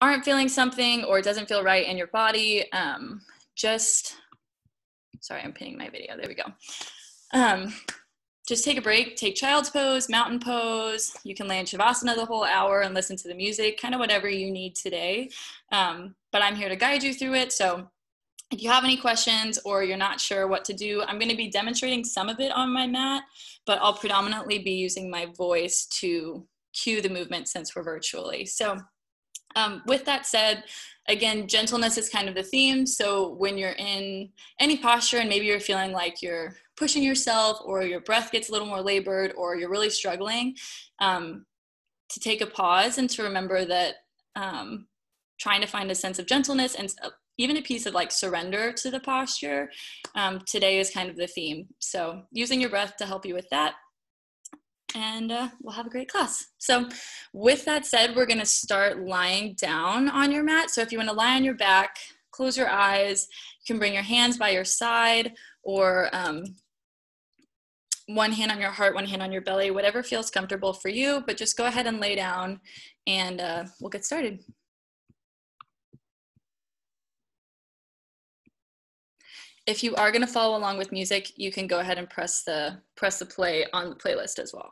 aren't feeling something or it doesn't feel right in your body, um, just, sorry, I'm pinning my video. There we go. Um, just take a break, take child's pose, mountain pose. You can lay in Shavasana the whole hour and listen to the music, kind of whatever you need today. Um, but I'm here to guide you through it. So if you have any questions or you're not sure what to do, I'm going to be demonstrating some of it on my mat, but I'll predominantly be using my voice to cue the movement since we're virtually. So um, with that said, again, gentleness is kind of the theme. So when you're in any posture and maybe you're feeling like you're pushing yourself or your breath gets a little more labored or you're really struggling, um, to take a pause and to remember that um, trying to find a sense of gentleness and uh, even a piece of like surrender to the posture um, today is kind of the theme. So using your breath to help you with that and uh, we'll have a great class. So, with that said, we're going to start lying down on your mat. So, if you want to lie on your back, close your eyes. You can bring your hands by your side or um, one hand on your heart, one hand on your belly, whatever feels comfortable for you. But just go ahead and lay down and uh, we'll get started. if you are going to follow along with music, you can go ahead and press the press the play on the playlist as well.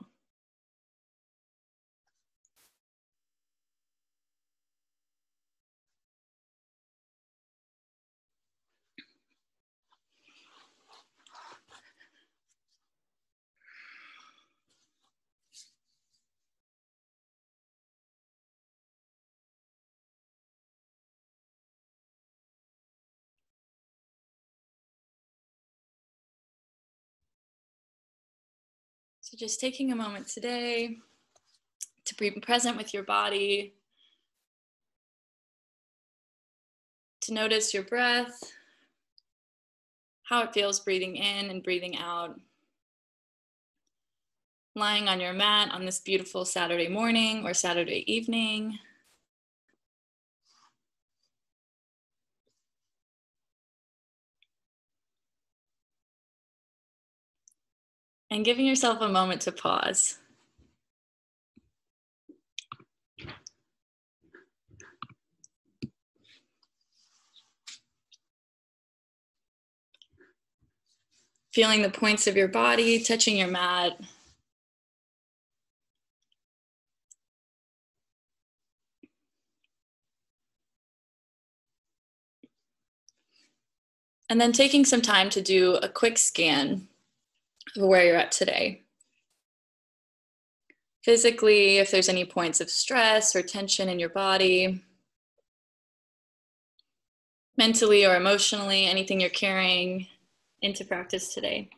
So just taking a moment today to be present with your body, to notice your breath, how it feels breathing in and breathing out. Lying on your mat on this beautiful Saturday morning or Saturday evening. And giving yourself a moment to pause. Feeling the points of your body touching your mat. And then taking some time to do a quick scan where you're at today. Physically, if there's any points of stress or tension in your body, mentally or emotionally, anything you're carrying into practice today.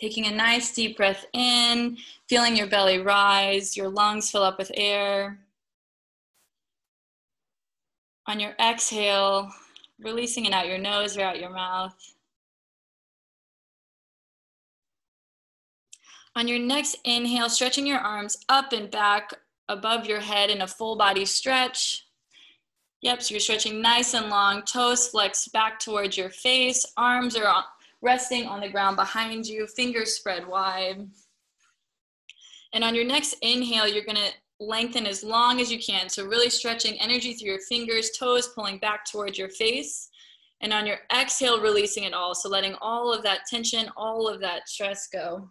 Taking a nice deep breath in, feeling your belly rise, your lungs fill up with air. On your exhale, releasing it out your nose or out your mouth. On your next inhale, stretching your arms up and back above your head in a full body stretch. Yep, so you're stretching nice and long, toes flexed back towards your face, arms are resting on the ground behind you, fingers spread wide. And on your next inhale, you're gonna lengthen as long as you can. So really stretching energy through your fingers, toes pulling back towards your face. And on your exhale, releasing it all. So letting all of that tension, all of that stress go.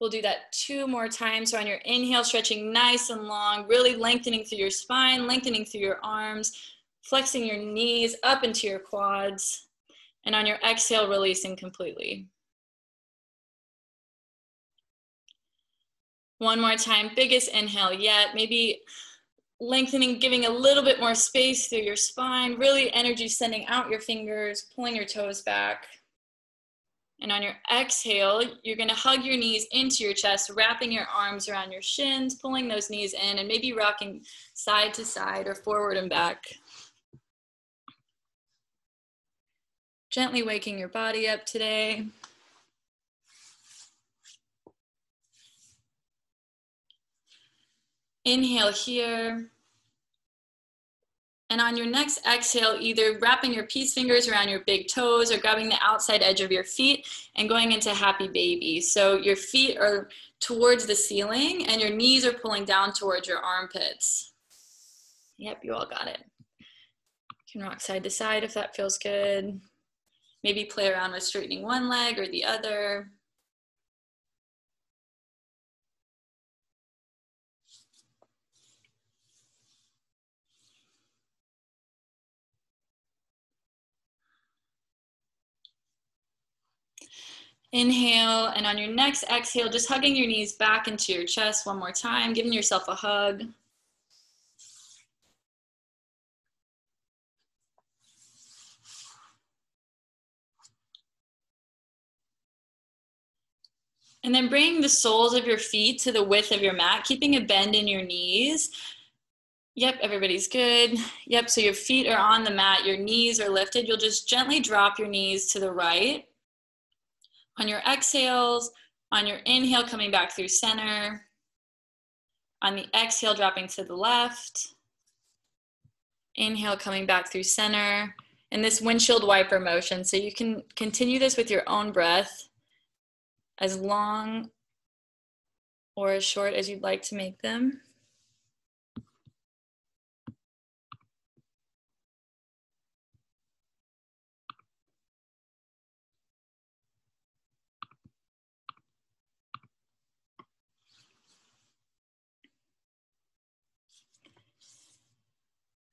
We'll do that two more times. So on your inhale, stretching nice and long, really lengthening through your spine, lengthening through your arms, flexing your knees up into your quads, and on your exhale, releasing completely. One more time, biggest inhale yet, maybe lengthening, giving a little bit more space through your spine, really energy sending out your fingers, pulling your toes back. And on your exhale, you're gonna hug your knees into your chest, wrapping your arms around your shins, pulling those knees in, and maybe rocking side to side or forward and back. Gently waking your body up today. Inhale here. And on your next exhale, either wrapping your peace fingers around your big toes or grabbing the outside edge of your feet and going into happy baby. So your feet are towards the ceiling and your knees are pulling down towards your armpits. Yep, you all got it. You can rock side to side if that feels good. Maybe play around with straightening one leg or the other. Inhale, and on your next exhale, just hugging your knees back into your chest one more time, giving yourself a hug. And then bring the soles of your feet to the width of your mat, keeping a bend in your knees. Yep, everybody's good. Yep, so your feet are on the mat, your knees are lifted. You'll just gently drop your knees to the right. On your exhales, on your inhale, coming back through center. On the exhale, dropping to the left. Inhale, coming back through center. And this windshield wiper motion. So you can continue this with your own breath as long or as short as you'd like to make them.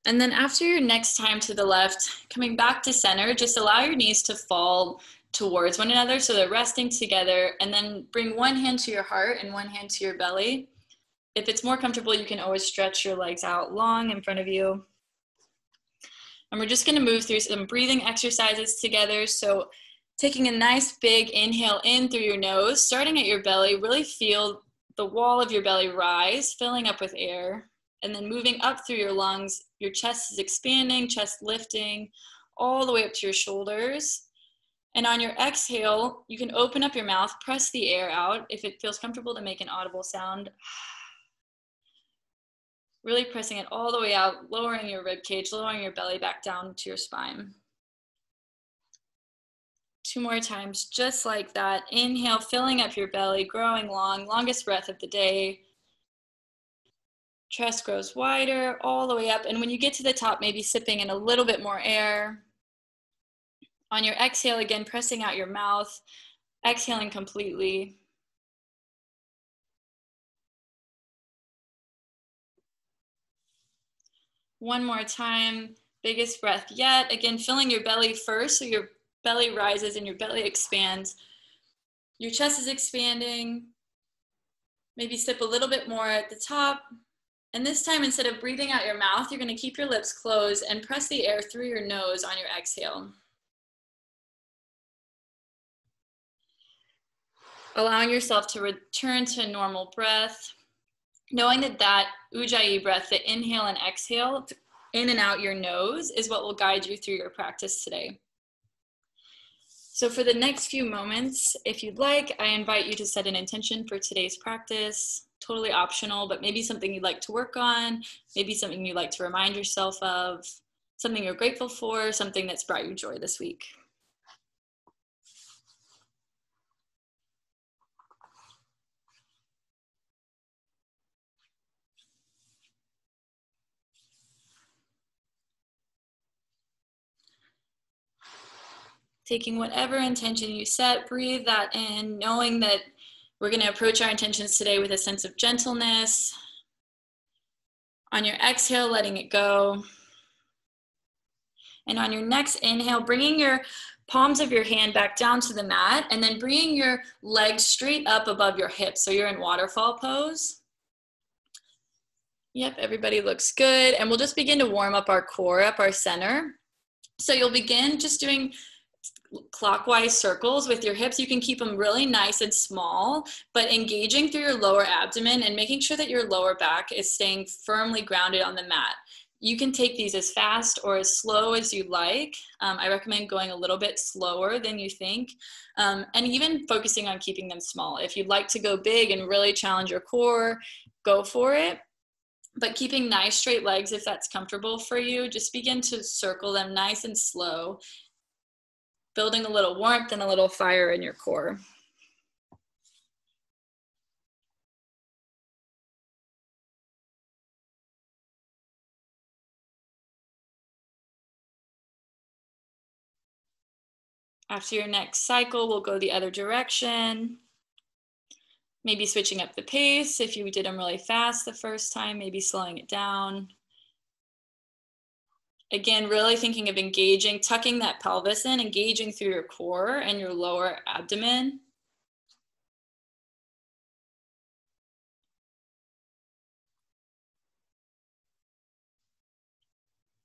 And then after your next time to the left, coming back to center, just allow your knees to fall towards one another so they're resting together and then bring one hand to your heart and one hand to your belly. If it's more comfortable, you can always stretch your legs out long in front of you. And we're just gonna move through some breathing exercises together. So taking a nice big inhale in through your nose, starting at your belly, really feel the wall of your belly rise, filling up with air. And then moving up through your lungs, your chest is expanding, chest lifting, all the way up to your shoulders. And on your exhale, you can open up your mouth, press the air out if it feels comfortable to make an audible sound. Really pressing it all the way out, lowering your rib cage, lowering your belly back down to your spine. Two more times, just like that. Inhale, filling up your belly, growing long, longest breath of the day. Chest grows wider all the way up. And when you get to the top, maybe sipping in a little bit more air. On your exhale, again, pressing out your mouth, exhaling completely. One more time, biggest breath yet. Again, filling your belly first, so your belly rises and your belly expands. Your chest is expanding. Maybe sip a little bit more at the top. And this time, instead of breathing out your mouth, you're gonna keep your lips closed and press the air through your nose on your exhale. Allowing yourself to return to normal breath, knowing that that ujjayi breath, the inhale and exhale in and out your nose, is what will guide you through your practice today. So, for the next few moments, if you'd like, I invite you to set an intention for today's practice. Totally optional, but maybe something you'd like to work on, maybe something you'd like to remind yourself of, something you're grateful for, something that's brought you joy this week. Taking whatever intention you set, breathe that in, knowing that we're going to approach our intentions today with a sense of gentleness. On your exhale, letting it go. And on your next inhale, bringing your palms of your hand back down to the mat and then bringing your legs straight up above your hips. So you're in waterfall pose. Yep, everybody looks good. And we'll just begin to warm up our core, up our center. So you'll begin just doing clockwise circles with your hips. You can keep them really nice and small, but engaging through your lower abdomen and making sure that your lower back is staying firmly grounded on the mat. You can take these as fast or as slow as you like. Um, I recommend going a little bit slower than you think, um, and even focusing on keeping them small. If you'd like to go big and really challenge your core, go for it. but keeping nice straight legs if that's comfortable for you. Just begin to circle them nice and slow, building a little warmth and a little fire in your core. After your next cycle, we'll go the other direction. Maybe switching up the pace. If you did them really fast the first time, maybe slowing it down. Again, really thinking of engaging, tucking that pelvis in, engaging through your core and your lower abdomen.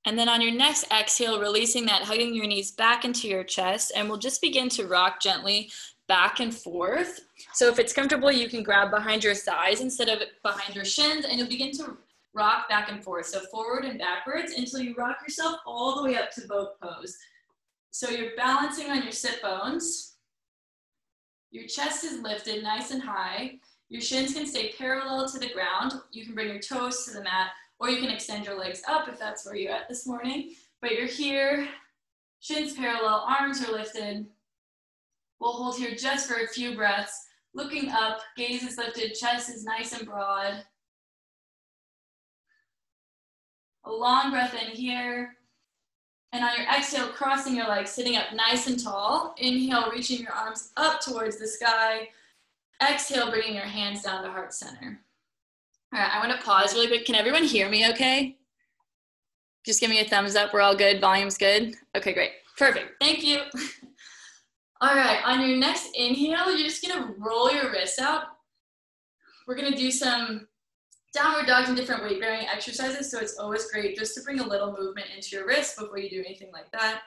And then on your next exhale, releasing that, hugging your knees back into your chest, and we'll just begin to rock gently back and forth. So if it's comfortable, you can grab behind your thighs instead of behind your shins, and you'll begin to rock back and forth. So forward and backwards until you rock yourself all the way up to boat pose. So you're balancing on your sit bones. Your chest is lifted nice and high. Your shins can stay parallel to the ground. You can bring your toes to the mat or you can extend your legs up if that's where you're at this morning. But you're here, shins parallel, arms are lifted. We'll hold here just for a few breaths. Looking up, gaze is lifted, chest is nice and broad. A long breath in here. And on your exhale, crossing your legs, sitting up nice and tall. Inhale, reaching your arms up towards the sky. Exhale, bringing your hands down to heart center. All right, I want to pause really quick. Can everyone hear me okay? Just give me a thumbs up. We're all good. Volume's good. Okay, great. Perfect. Thank you. all right, on your next inhale, you're just going to roll your wrists out. We're going to do some downward dogs and different weight bearing exercises. So it's always great just to bring a little movement into your wrists before you do anything like that.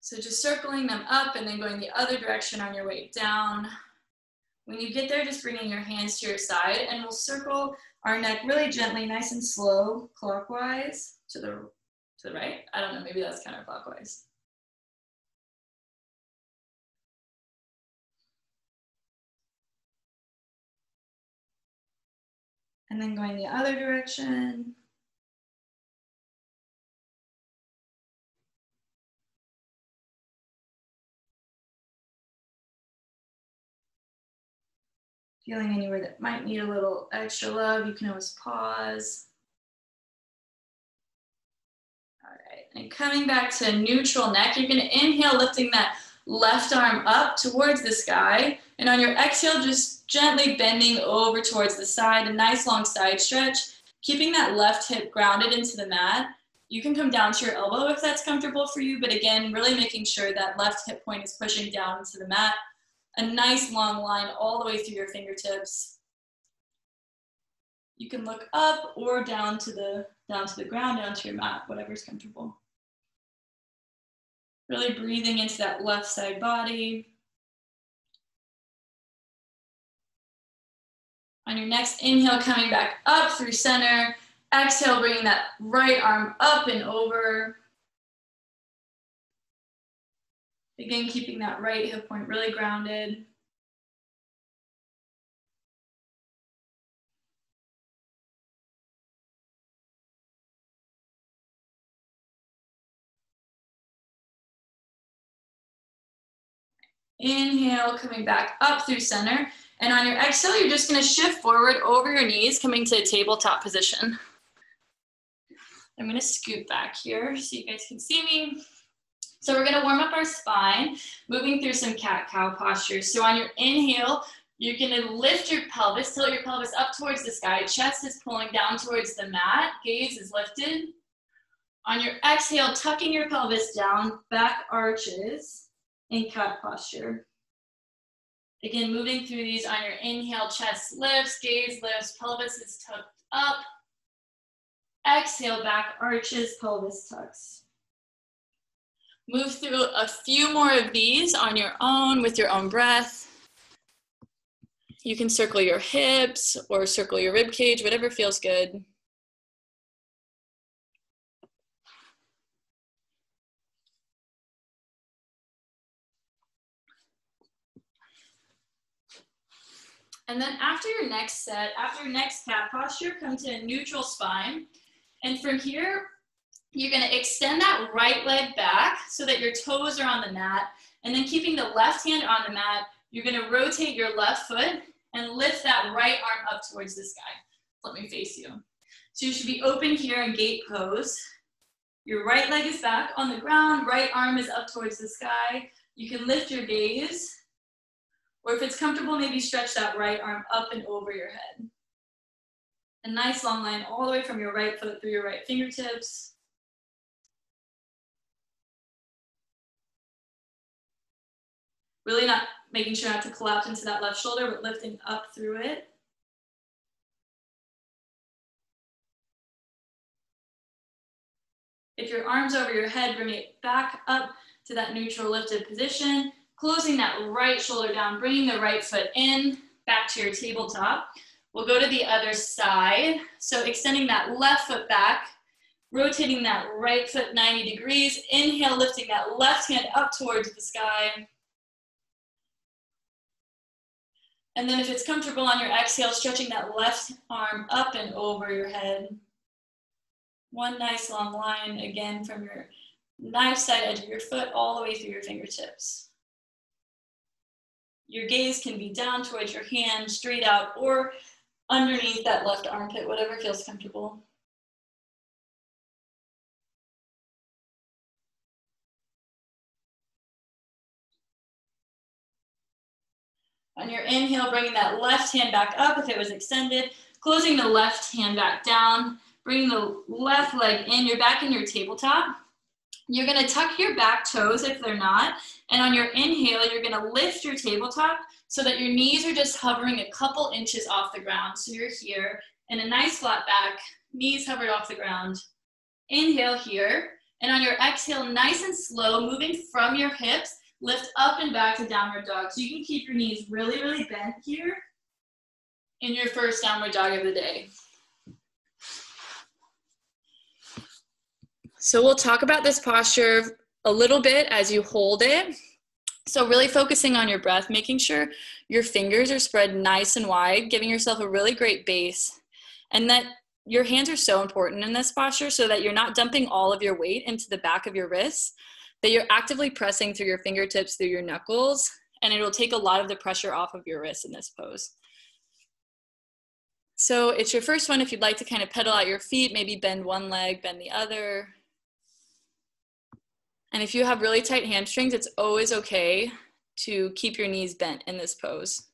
So just circling them up and then going the other direction on your way down. When you get there, just bringing your hands to your side and we'll circle our neck really gently, nice and slow, clockwise to the, to the right. I don't know, maybe that's counterclockwise. And then going the other direction. feeling anywhere that might need a little extra love, you can always pause. All right, and coming back to neutral neck, you're gonna inhale, lifting that left arm up towards the sky. And on your exhale, just gently bending over towards the side, a nice long side stretch, keeping that left hip grounded into the mat. You can come down to your elbow if that's comfortable for you, but again, really making sure that left hip point is pushing down into the mat a nice long line all the way through your fingertips. You can look up or down to the, down to the ground, down to your mat, whatever's comfortable. Really breathing into that left side body. On your next inhale, coming back up through center. Exhale, bringing that right arm up and over. Again, keeping that right hip point really grounded. Inhale, coming back up through center. And on your exhale, you're just gonna shift forward over your knees, coming to a tabletop position. I'm gonna scoot back here so you guys can see me. So we're gonna warm up our spine, moving through some cat-cow postures. So on your inhale, you're gonna lift your pelvis, tilt your pelvis up towards the sky. Chest is pulling down towards the mat. Gaze is lifted. On your exhale, tucking your pelvis down, back arches in cat posture. Again, moving through these on your inhale, chest lifts, gaze lifts, pelvis is tucked up. Exhale, back arches, pelvis tucks. Move through a few more of these on your own with your own breath. You can circle your hips or circle your rib cage, whatever feels good. And then after your next set, after your next cat posture, come to a neutral spine. And from here, you're gonna extend that right leg back so that your toes are on the mat. And then keeping the left hand on the mat, you're gonna rotate your left foot and lift that right arm up towards the sky. Let me face you. So you should be open here in gate pose. Your right leg is back on the ground, right arm is up towards the sky. You can lift your gaze or if it's comfortable, maybe stretch that right arm up and over your head. A nice long line all the way from your right foot through your right fingertips. Really not making sure not to collapse into that left shoulder, but lifting up through it. If your arm's over your head, bring it back up to that neutral lifted position closing that right shoulder down, bringing the right foot in, back to your tabletop. We'll go to the other side. So extending that left foot back, rotating that right foot 90 degrees. Inhale, lifting that left hand up towards the sky. And then if it's comfortable on your exhale, stretching that left arm up and over your head. One nice long line again from your knife side edge of your foot all the way through your fingertips. Your gaze can be down towards your hand, straight out, or underneath that left armpit, whatever feels comfortable. On your inhale, bringing that left hand back up if it was extended, closing the left hand back down, bringing the left leg in, you're back in your tabletop. You're gonna tuck your back toes if they're not, and on your inhale, you're gonna lift your tabletop so that your knees are just hovering a couple inches off the ground. So you're here in a nice flat back, knees hovered off the ground. Inhale here, and on your exhale, nice and slow, moving from your hips, lift up and back to downward dog. So you can keep your knees really, really bent here in your first downward dog of the day. So we'll talk about this posture a little bit as you hold it. So really focusing on your breath, making sure your fingers are spread nice and wide, giving yourself a really great base. And that your hands are so important in this posture so that you're not dumping all of your weight into the back of your wrists, that you're actively pressing through your fingertips, through your knuckles, and it will take a lot of the pressure off of your wrists in this pose. So it's your first one. If you'd like to kind of pedal out your feet, maybe bend one leg, bend the other, and if you have really tight hamstrings, it's always okay to keep your knees bent in this pose.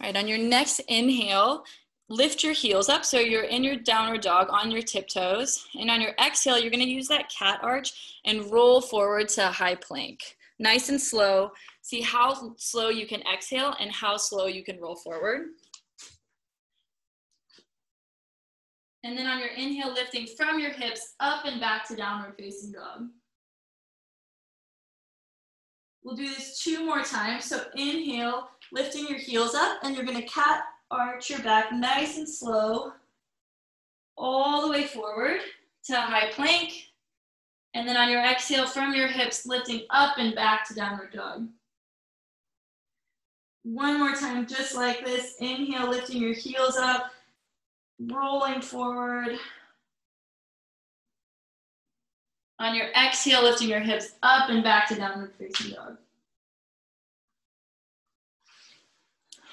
All right, on your next inhale, lift your heels up so you're in your downward dog on your tiptoes. And on your exhale, you're gonna use that cat arch and roll forward to a high plank. Nice and slow. See how slow you can exhale and how slow you can roll forward. And then on your inhale, lifting from your hips up and back to downward facing dog. We'll do this two more times. So inhale, lifting your heels up, and you're gonna cat arch your back nice and slow, all the way forward to a high plank. And then on your exhale, from your hips, lifting up and back to downward dog. One more time, just like this. Inhale, lifting your heels up, rolling forward. On your exhale, lifting your hips up and back to downward facing dog.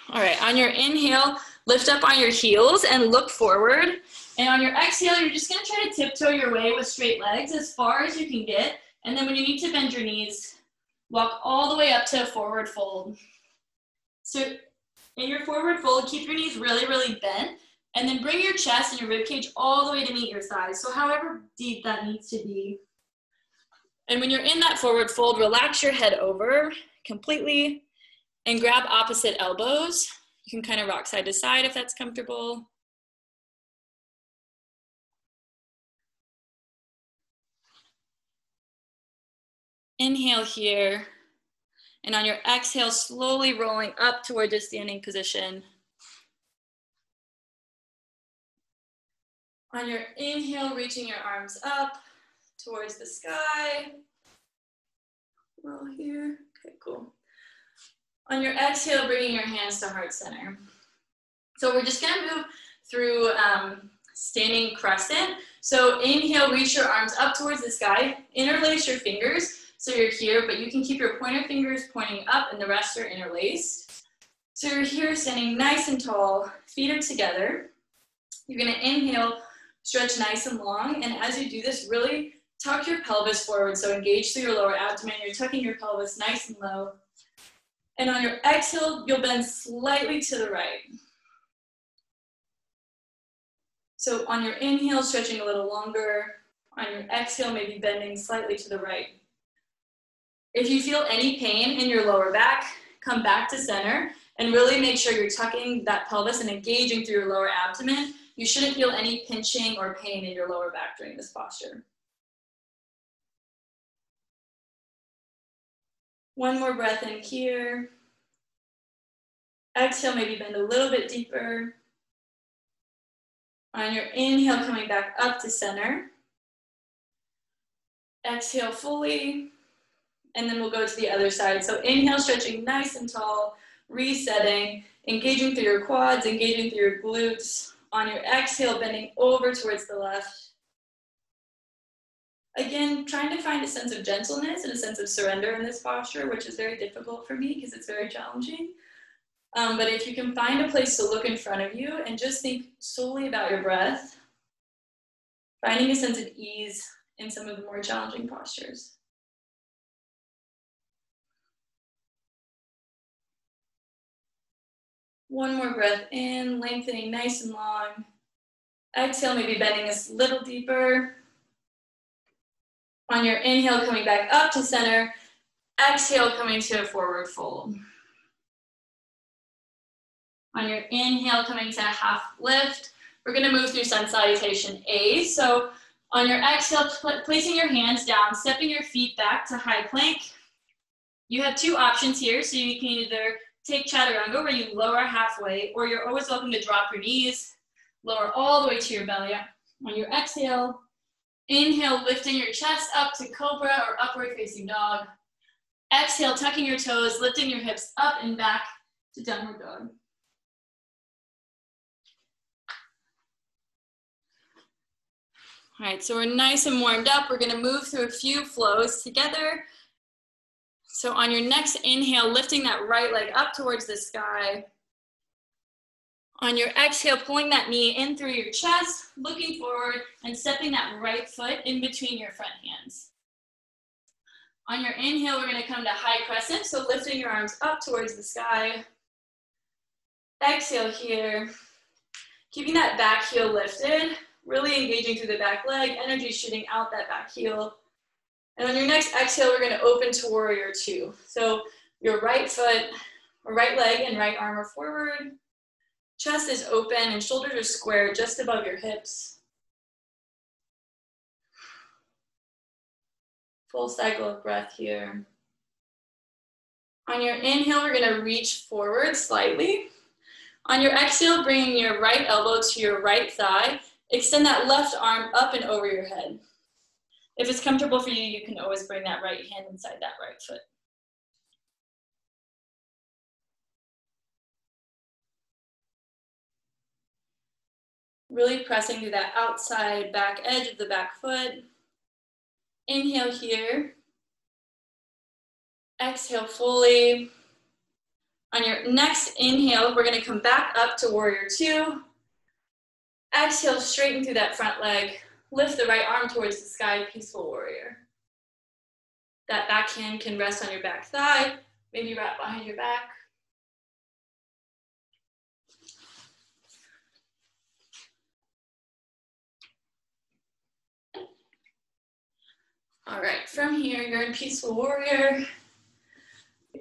All right, on your inhale, lift up on your heels and look forward. And on your exhale, you're just gonna try to tiptoe your way with straight legs as far as you can get. And then when you need to bend your knees, walk all the way up to a forward fold. So in your forward fold, keep your knees really, really bent and then bring your chest and your rib cage all the way to meet your thighs. So however deep that needs to be. And when you're in that forward fold, relax your head over completely and grab opposite elbows. You can kind of rock side to side if that's comfortable. Inhale here. And on your exhale, slowly rolling up towards a standing position. On your inhale, reaching your arms up towards the sky. We're all here. Okay, cool. On your exhale, bringing your hands to heart center. So we're just gonna move through um, standing crescent. So inhale, reach your arms up towards the sky. Interlace your fingers so you're here, but you can keep your pointer fingers pointing up and the rest are interlaced. So you're here standing nice and tall, feet are together. You're gonna inhale, stretch nice and long. And as you do this, really tuck your pelvis forward. So engage through your lower abdomen. You're tucking your pelvis nice and low. And on your exhale, you'll bend slightly to the right. So on your inhale, stretching a little longer. On your exhale, maybe bending slightly to the right. If you feel any pain in your lower back, come back to center and really make sure you're tucking that pelvis and engaging through your lower abdomen. You shouldn't feel any pinching or pain in your lower back during this posture. One more breath in here. Exhale, maybe bend a little bit deeper. On your inhale, coming back up to center. Exhale fully and then we'll go to the other side. So inhale, stretching nice and tall, resetting, engaging through your quads, engaging through your glutes. On your exhale, bending over towards the left. Again, trying to find a sense of gentleness and a sense of surrender in this posture, which is very difficult for me because it's very challenging. Um, but if you can find a place to look in front of you and just think solely about your breath, finding a sense of ease in some of the more challenging postures. One more breath in, lengthening nice and long. Exhale, maybe bending a little deeper. On your inhale, coming back up to center. Exhale, coming to a forward fold. On your inhale, coming to a half lift. We're gonna move through sun salutation A. So on your exhale, placing your hands down, stepping your feet back to high plank. You have two options here. So you can either take chaturanga where you lower halfway, or you're always welcome to drop your knees, lower all the way to your belly. On your exhale, inhale, lifting your chest up to cobra or upward facing dog. Exhale, tucking your toes, lifting your hips up and back to downward dog. All right, so we're nice and warmed up. We're gonna move through a few flows together. So on your next inhale, lifting that right leg up towards the sky. On your exhale, pulling that knee in through your chest, looking forward and stepping that right foot in between your front hands. On your inhale, we're gonna come to high crescent. So lifting your arms up towards the sky. Exhale here. Keeping that back heel lifted, really engaging through the back leg, energy shooting out that back heel. And on your next exhale, we're gonna open to warrior two. So your right foot, or right leg and right arm are forward. Chest is open and shoulders are square just above your hips. Full cycle of breath here. On your inhale, we're gonna reach forward slightly. On your exhale, bringing your right elbow to your right thigh. Extend that left arm up and over your head. If it's comfortable for you, you can always bring that right hand inside that right foot. Really pressing through that outside back edge of the back foot. Inhale here. Exhale fully. On your next inhale, we're gonna come back up to warrior two. Exhale, straighten through that front leg. Lift the right arm towards the sky, peaceful warrior. That back hand can rest on your back thigh, maybe wrap behind your back. All right, from here, you're in peaceful warrior.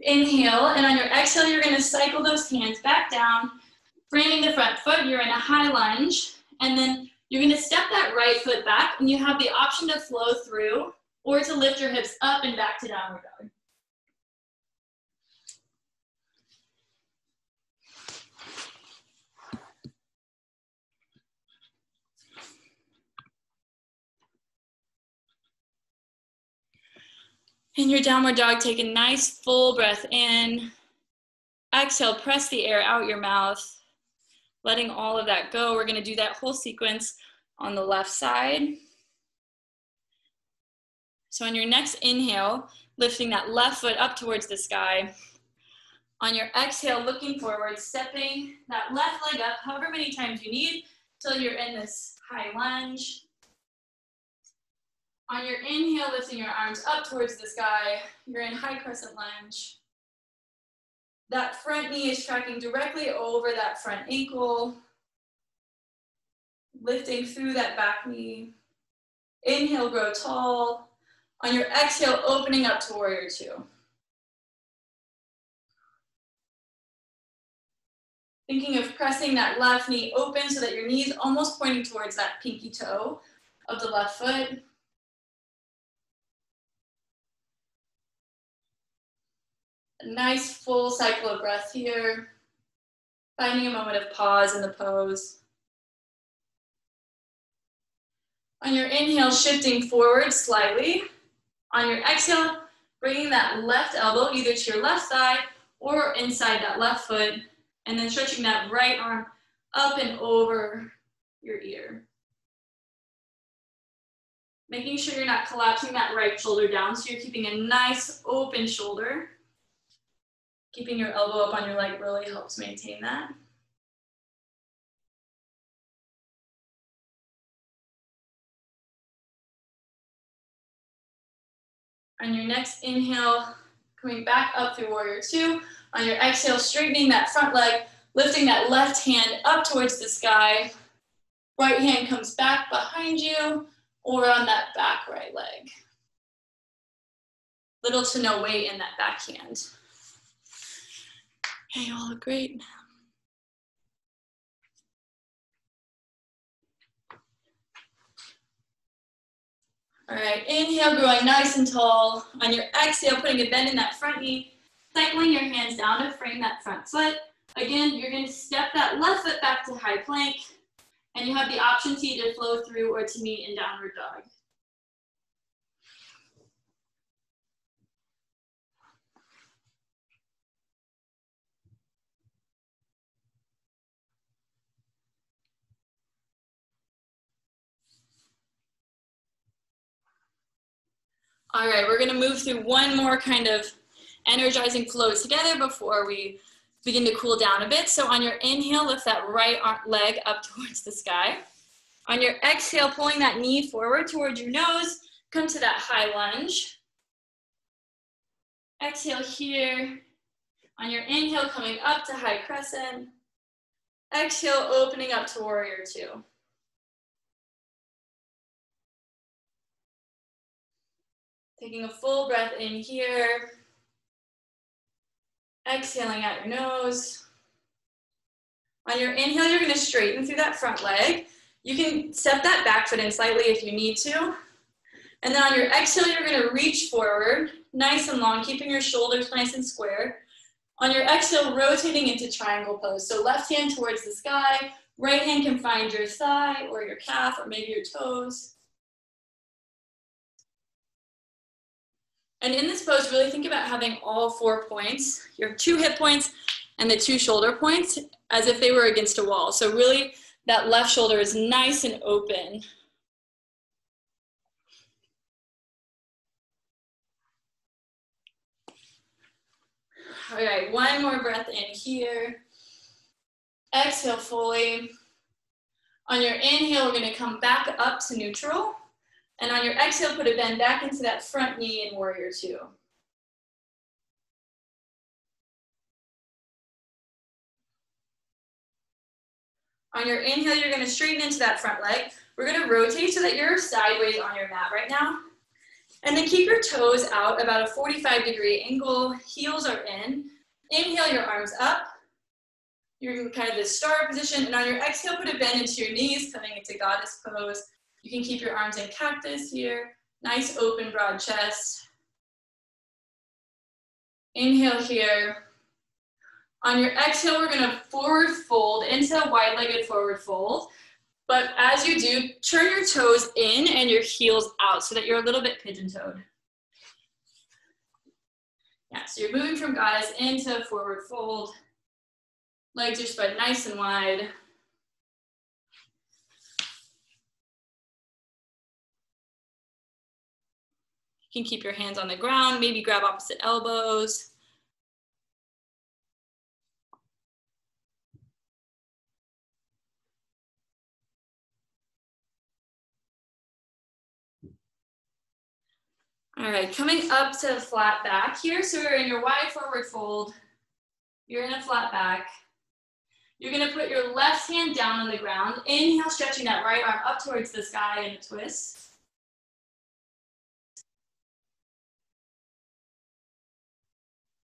Inhale, and on your exhale, you're gonna cycle those hands back down, framing the front foot, you're in a high lunge, and then you're gonna step that right foot back and you have the option to flow through or to lift your hips up and back to downward dog. In your downward dog, take a nice full breath in. Exhale, press the air out your mouth, letting all of that go. We're gonna do that whole sequence on the left side. So on your next inhale, lifting that left foot up towards the sky. On your exhale, looking forward, stepping that left leg up however many times you need till you're in this high lunge. On your inhale, lifting your arms up towards the sky, you're in high crescent lunge. That front knee is tracking directly over that front ankle, lifting through that back knee. Inhale, grow tall. On your exhale, opening up to warrior two. Thinking of pressing that left knee open so that your knee is almost pointing towards that pinky toe of the left foot. Nice full cycle of breath here. Finding a moment of pause in the pose. On your inhale, shifting forward slightly. On your exhale, bringing that left elbow either to your left thigh or inside that left foot, and then stretching that right arm up and over your ear. Making sure you're not collapsing that right shoulder down, so you're keeping a nice open shoulder. Keeping your elbow up on your leg really helps maintain that. On your next inhale, coming back up through warrior two. On your exhale, straightening that front leg, lifting that left hand up towards the sky. Right hand comes back behind you or on that back right leg. Little to no weight in that back hand. Hey, you all great. All right, inhale, growing nice and tall. On your exhale, putting a bend in that front knee, cycling your hands down to frame that front foot. Again, you're gonna step that left foot back to high plank, and you have the option to either flow through or to meet in downward dog. All right, we're gonna move through one more kind of energizing flow together before we begin to cool down a bit. So on your inhale, lift that right leg up towards the sky. On your exhale, pulling that knee forward towards your nose, come to that high lunge. Exhale here. On your inhale, coming up to high crescent. Exhale, opening up to warrior two. Taking a full breath in here. Exhaling out your nose. On your inhale, you're gonna straighten through that front leg. You can step that back foot in slightly if you need to. And then on your exhale, you're gonna reach forward, nice and long, keeping your shoulders nice and square. On your exhale, rotating into triangle pose. So left hand towards the sky, right hand can find your thigh or your calf or maybe your toes. And in this pose, really think about having all four points, your two hip points and the two shoulder points as if they were against a wall. So really that left shoulder is nice and open. All right, one more breath in here. Exhale fully. On your inhale, we're gonna come back up to neutral. And on your exhale, put a bend back into that front knee in warrior two. On your inhale, you're gonna straighten into that front leg. We're gonna rotate so that you're sideways on your mat right now. And then keep your toes out about a 45 degree angle. Heels are in. Inhale your arms up. You're in kind of this star position. And on your exhale, put a bend into your knees, coming into goddess pose. You can keep your arms in cactus here. Nice open broad chest. Inhale here. On your exhale, we're gonna forward fold into a wide-legged forward fold. But as you do, turn your toes in and your heels out so that you're a little bit pigeon-toed. Yeah, so you're moving from goddess into forward fold. Legs are spread nice and wide. You can keep your hands on the ground, maybe grab opposite elbows. All right, coming up to flat back here. So you're in your wide forward fold. You're in a flat back. You're gonna put your left hand down on the ground. Inhale, stretching that right arm up towards the sky in a twist.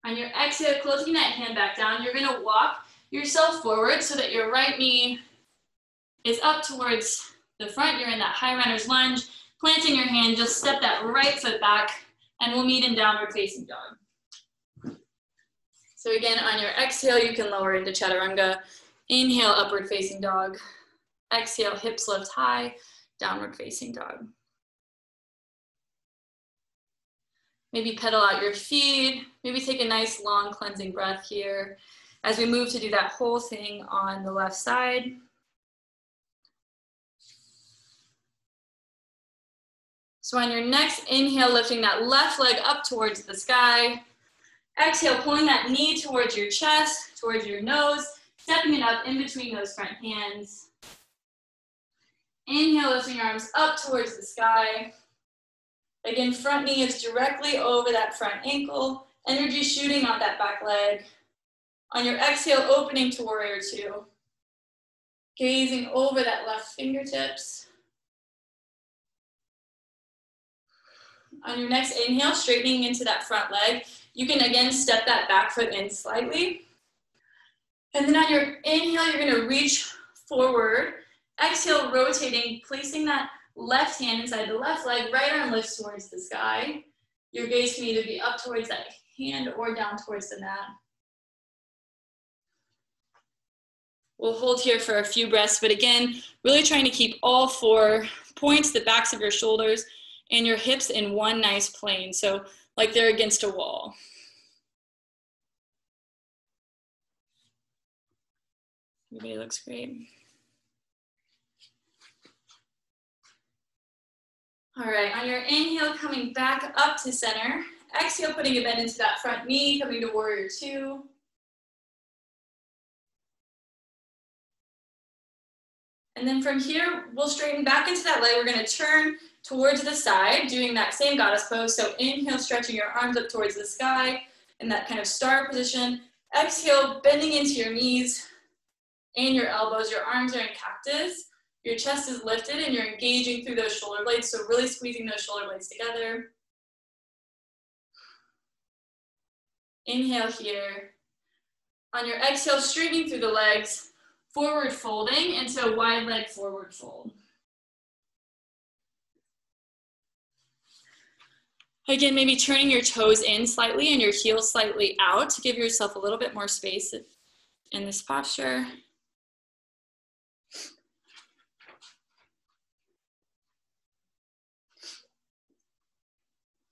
On your exhale, closing that hand back down, you're gonna walk yourself forward so that your right knee is up towards the front. You're in that high runner's lunge planting your hand, just step that right foot back and we'll meet in downward facing dog. So again, on your exhale, you can lower into chaturanga. Inhale, upward facing dog. Exhale, hips lift high, downward facing dog. Maybe pedal out your feet. Maybe take a nice long cleansing breath here as we move to do that whole thing on the left side. So on your next inhale, lifting that left leg up towards the sky. Exhale, pulling that knee towards your chest, towards your nose, stepping it up in between those front hands. Inhale, lifting your arms up towards the sky. Again, front knee is directly over that front ankle. Energy shooting on that back leg. On your exhale, opening to warrior two. Gazing over that left fingertips. On your next inhale, straightening into that front leg, you can again step that back foot in slightly. And then on your inhale, you're gonna reach forward. Exhale, rotating, placing that left hand inside the left leg, right arm lifts towards the sky. Your gaze can either be up towards that hand or down towards the mat. We'll hold here for a few breaths, but again, really trying to keep all four points, the backs of your shoulders, and your hips in one nice plane. So like they're against a wall. Everybody looks great. All right, on your inhale, coming back up to center. Exhale, putting a bend into that front knee, coming to warrior two. And then from here, we'll straighten back into that leg. We're gonna turn towards the side, doing that same goddess pose. So inhale, stretching your arms up towards the sky in that kind of star position. Exhale, bending into your knees and your elbows. Your arms are in cactus. Your chest is lifted and you're engaging through those shoulder blades. So really squeezing those shoulder blades together. Inhale here. On your exhale, straightening through the legs, forward folding into a wide leg forward fold. Again, maybe turning your toes in slightly and your heels slightly out to give yourself a little bit more space in this posture.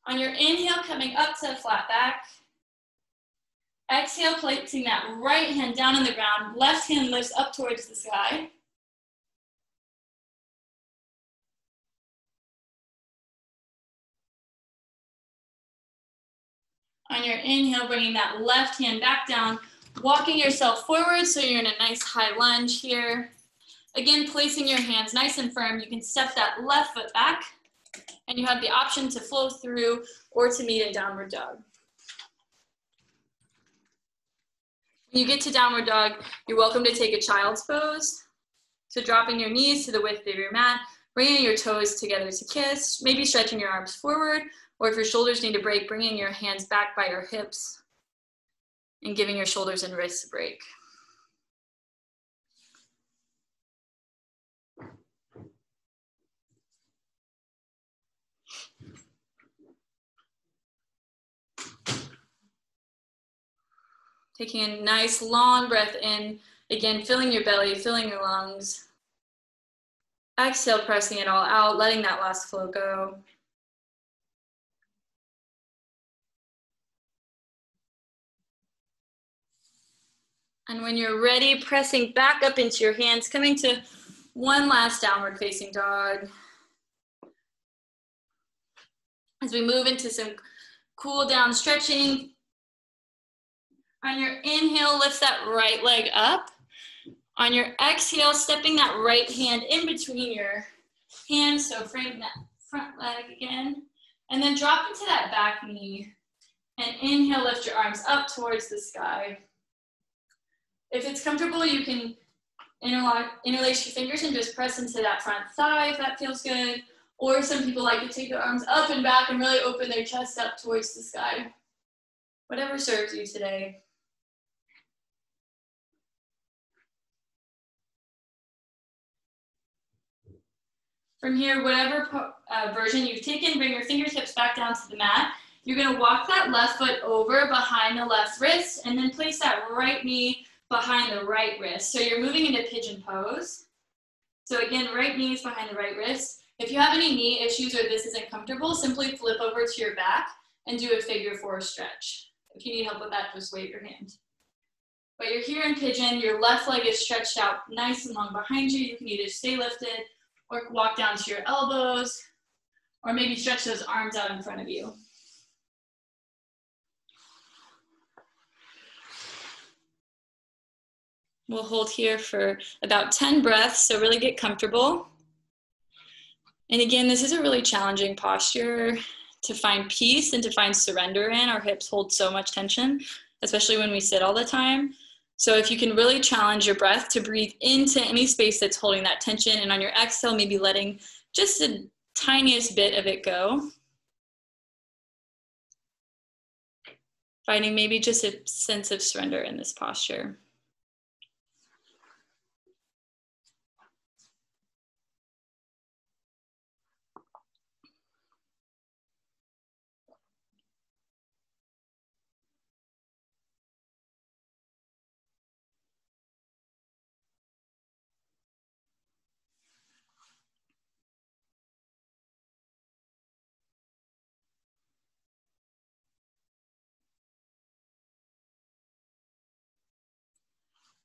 On your inhale, coming up to flat back. Exhale, placing that right hand down on the ground. Left hand lifts up towards the sky. On your inhale, bringing that left hand back down, walking yourself forward so you're in a nice high lunge here. Again, placing your hands nice and firm. You can step that left foot back and you have the option to flow through or to meet in downward dog. When you get to downward dog, you're welcome to take a child's pose. So dropping your knees to the width of your mat, bringing your toes together to kiss, maybe stretching your arms forward or if your shoulders need a break, bringing your hands back by your hips and giving your shoulders and wrists a break. Taking a nice long breath in, again, filling your belly, filling your lungs. Exhale, pressing it all out, letting that last flow go. And when you're ready, pressing back up into your hands, coming to one last downward facing dog. As we move into some cool down stretching, on your inhale, lift that right leg up. On your exhale, stepping that right hand in between your hands, so frame that front leg again. And then drop into that back knee. And inhale, lift your arms up towards the sky. If it's comfortable, you can interlace your fingers and just press into that front thigh if that feels good. Or some people like to take their arms up and back and really open their chest up towards the sky. Whatever serves you today. From here, whatever uh, version you've taken, bring your fingertips back down to the mat. You're gonna walk that left foot over behind the left wrist and then place that right knee behind the right wrist. So you're moving into pigeon pose. So again, right knee is behind the right wrist. If you have any knee issues or this isn't comfortable, simply flip over to your back and do a figure four stretch. If you need help with that, just wave your hand. But you're here in pigeon, your left leg is stretched out nice and long behind you. You can either stay lifted or walk down to your elbows, or maybe stretch those arms out in front of you. We'll hold here for about 10 breaths, so really get comfortable. And again, this is a really challenging posture to find peace and to find surrender in. Our hips hold so much tension, especially when we sit all the time. So if you can really challenge your breath to breathe into any space that's holding that tension, and on your exhale, maybe letting just the tiniest bit of it go. Finding maybe just a sense of surrender in this posture.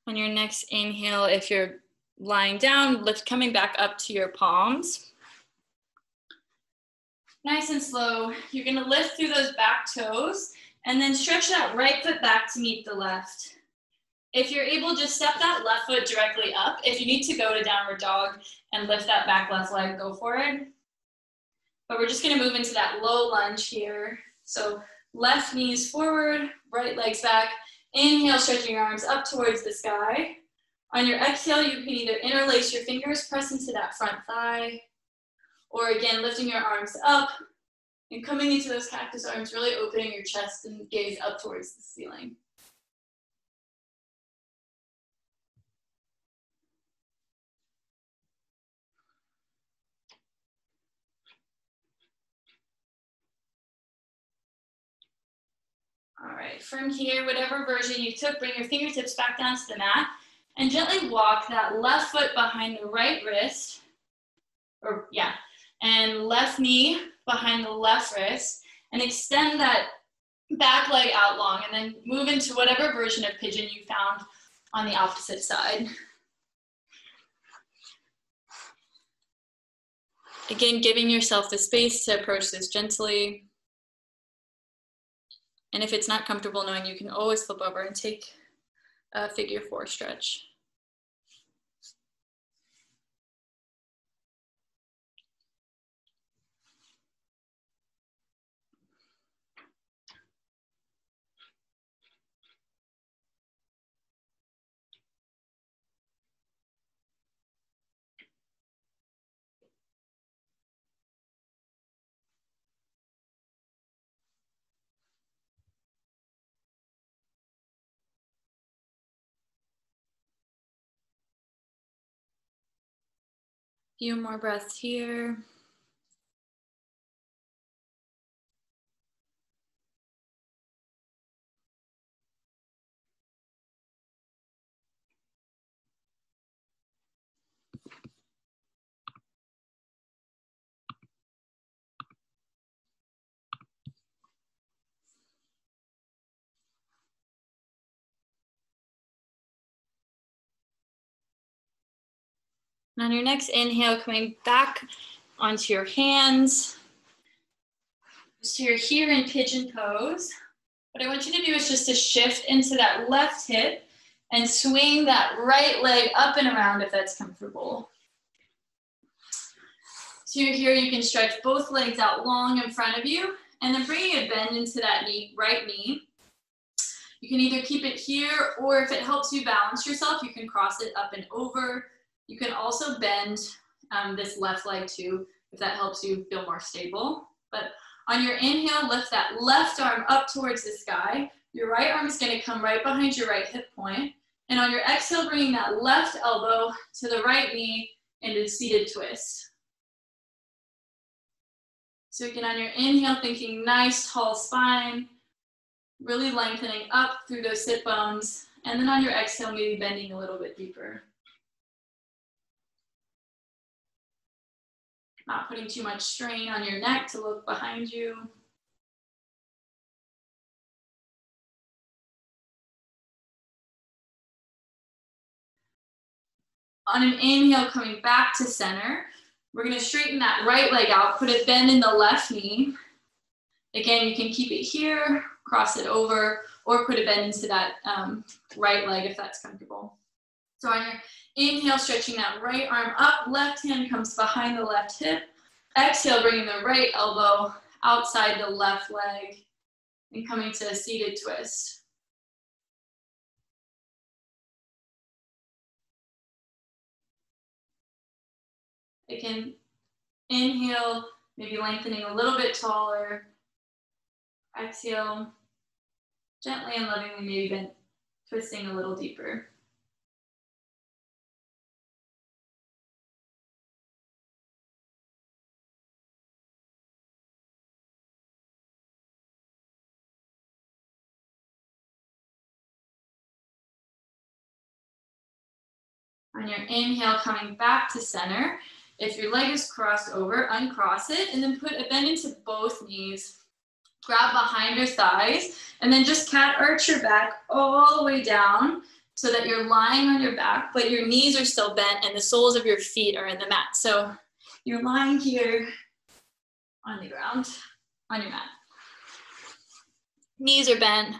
On your next inhale, if you're lying down, lift coming back up to your palms. Nice and slow. You're gonna lift through those back toes and then stretch that right foot back to meet the left. If you're able, just step that left foot directly up. If you need to go to downward dog and lift that back left leg, go for it. But we're just gonna move into that low lunge here. So left knees forward, right legs back, Inhale, stretching your arms up towards the sky. On your exhale, you can either interlace your fingers, press into that front thigh, or again, lifting your arms up and coming into those cactus arms, really opening your chest and gaze up towards the ceiling. All right, from here, whatever version you took, bring your fingertips back down to the mat and gently walk that left foot behind the right wrist, or yeah, and left knee behind the left wrist, and extend that back leg out long, and then move into whatever version of pigeon you found on the opposite side. Again, giving yourself the space to approach this gently. And if it's not comfortable, knowing you can always flip over and take a figure four stretch. Few more breaths here. And on your next inhale, coming back onto your hands. So you're here in pigeon pose. What I want you to do is just to shift into that left hip and swing that right leg up and around if that's comfortable. So you're here, you can stretch both legs out long in front of you and then bringing a bend into that knee, right knee. You can either keep it here or if it helps you balance yourself, you can cross it up and over. You can also bend um, this left leg too, if that helps you feel more stable. But on your inhale, lift that left arm up towards the sky. Your right arm is gonna come right behind your right hip point. And on your exhale, bringing that left elbow to the right knee into a seated twist. So again, on your inhale, thinking nice tall spine, really lengthening up through those sit bones. And then on your exhale, maybe bending a little bit deeper. Not putting too much strain on your neck to look behind you. On an inhale, coming back to center, we're gonna straighten that right leg out, put a bend in the left knee. Again, you can keep it here, cross it over, or put a bend into that um, right leg if that's comfortable. So on your inhale, stretching that right arm up, left hand comes behind the left hip. Exhale, bringing the right elbow outside the left leg and coming to a seated twist. Again, inhale, maybe lengthening a little bit taller. Exhale, gently and lovingly, maybe bend, twisting a little deeper. On your inhale, coming back to center. If your leg is crossed over, uncross it and then put a bend into both knees. Grab behind your thighs and then just cat arch your back all the way down so that you're lying on your back, but your knees are still bent and the soles of your feet are in the mat. So you're lying here on the ground, on your mat. Knees are bent,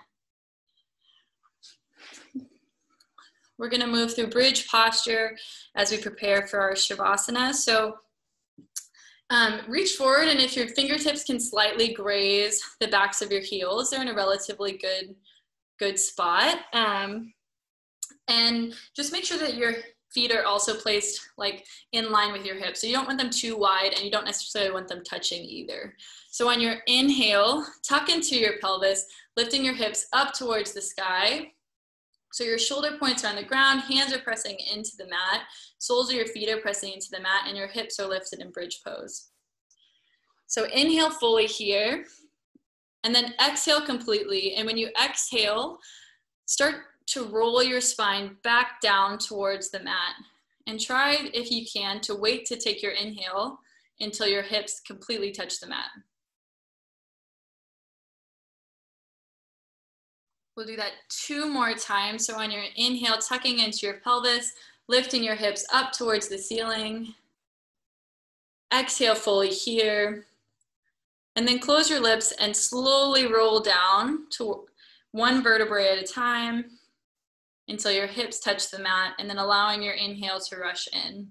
We're gonna move through bridge posture as we prepare for our Shavasana. So um, reach forward and if your fingertips can slightly graze the backs of your heels, they're in a relatively good, good spot. Um, and just make sure that your feet are also placed like in line with your hips. So you don't want them too wide and you don't necessarily want them touching either. So on your inhale, tuck into your pelvis, lifting your hips up towards the sky. So your shoulder points are on the ground, hands are pressing into the mat, soles of your feet are pressing into the mat, and your hips are lifted in bridge pose. So inhale fully here, and then exhale completely. And when you exhale, start to roll your spine back down towards the mat. And try, if you can, to wait to take your inhale until your hips completely touch the mat. We'll do that two more times. So on your inhale, tucking into your pelvis, lifting your hips up towards the ceiling. Exhale fully here. And then close your lips and slowly roll down to one vertebrae at a time until your hips touch the mat and then allowing your inhale to rush in.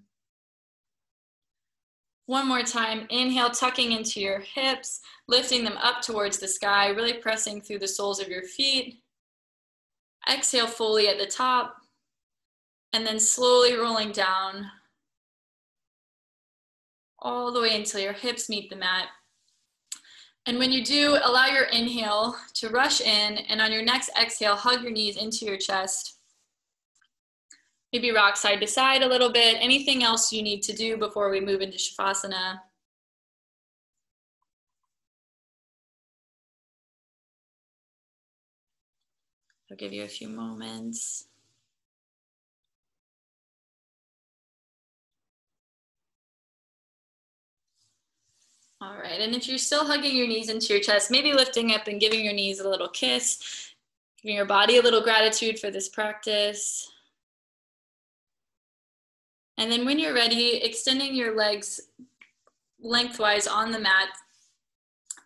One more time, inhale, tucking into your hips, lifting them up towards the sky, really pressing through the soles of your feet. Exhale fully at the top and then slowly rolling down all the way until your hips meet the mat. And when you do, allow your inhale to rush in and on your next exhale, hug your knees into your chest. Maybe rock side to side a little bit. Anything else you need to do before we move into Shavasana? I'll give you a few moments. All right, and if you're still hugging your knees into your chest, maybe lifting up and giving your knees a little kiss, giving your body a little gratitude for this practice. And then when you're ready, extending your legs lengthwise on the mat.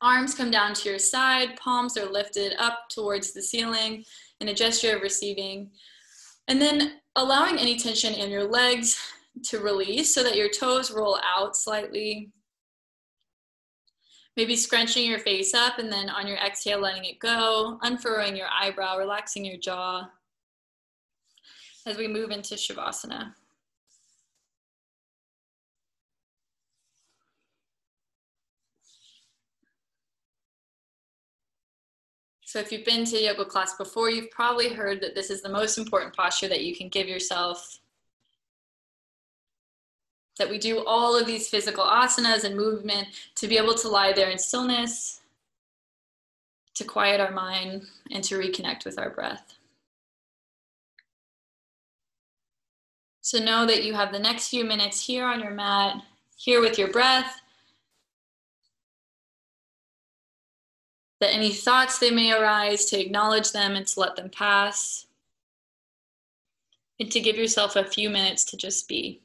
Arms come down to your side, palms are lifted up towards the ceiling in a gesture of receiving. And then allowing any tension in your legs to release so that your toes roll out slightly. Maybe scrunching your face up and then on your exhale, letting it go, unfurrowing your eyebrow, relaxing your jaw as we move into Shavasana. So if you've been to yoga class before, you've probably heard that this is the most important posture that you can give yourself. That we do all of these physical asanas and movement to be able to lie there in stillness, to quiet our mind, and to reconnect with our breath. So know that you have the next few minutes here on your mat, here with your breath, that any thoughts they may arise, to acknowledge them and to let them pass, and to give yourself a few minutes to just be.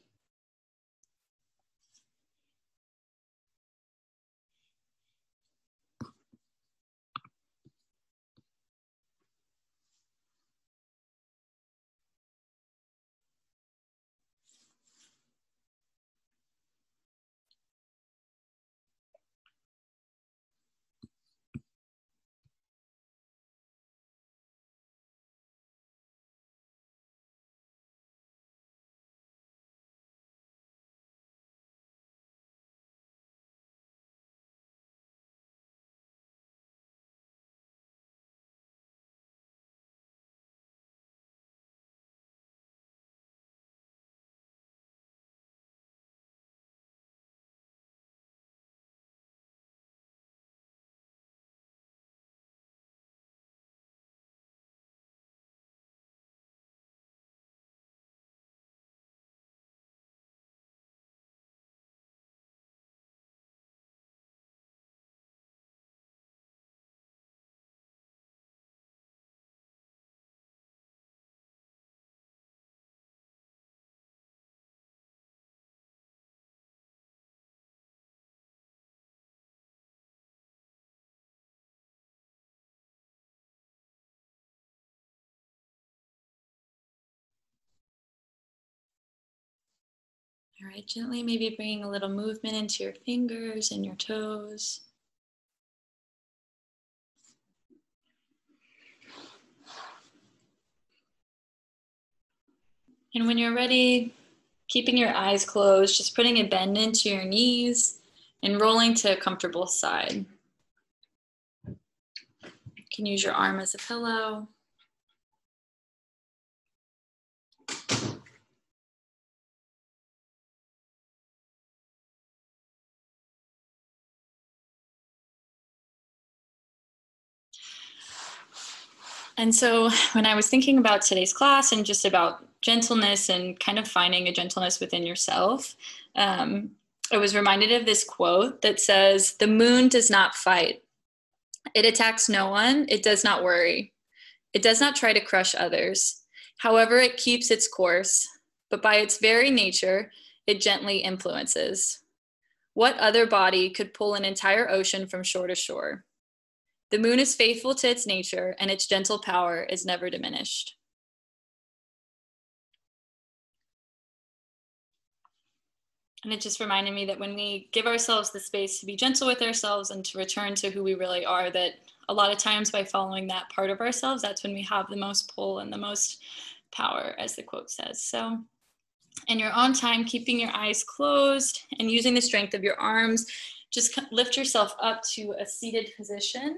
All right, gently maybe bringing a little movement into your fingers and your toes. And when you're ready, keeping your eyes closed, just putting a bend into your knees and rolling to a comfortable side. You can use your arm as a pillow. And so when I was thinking about today's class and just about gentleness and kind of finding a gentleness within yourself, um, I was reminded of this quote that says, The moon does not fight. It attacks no one. It does not worry. It does not try to crush others. However, it keeps its course, but by its very nature, it gently influences. What other body could pull an entire ocean from shore to shore? The moon is faithful to its nature, and its gentle power is never diminished. And it just reminded me that when we give ourselves the space to be gentle with ourselves and to return to who we really are, that a lot of times by following that part of ourselves, that's when we have the most pull and the most power, as the quote says. So, in your own time, keeping your eyes closed and using the strength of your arms, just lift yourself up to a seated position.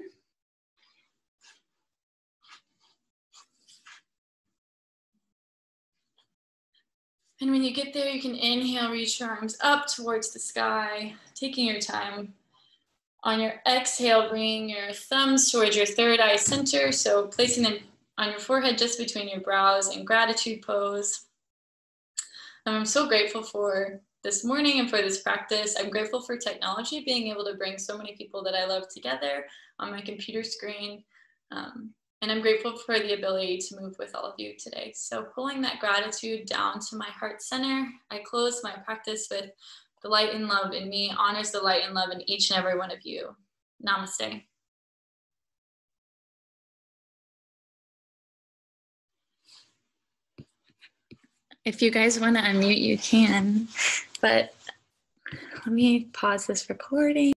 And when you get there, you can inhale, reach your arms up towards the sky, taking your time. On your exhale, bring your thumbs towards your third eye center. So placing them on your forehead just between your brows in gratitude pose. I'm so grateful for this morning and for this practice. I'm grateful for technology, being able to bring so many people that I love together on my computer screen. Um, And I'm grateful for the ability to move with all of you today. So, pulling that gratitude down to my heart center, I close my practice with the light and love in me honors the light and love in each and every one of you. Namaste. If you guys want to unmute, you can, but let me pause this recording.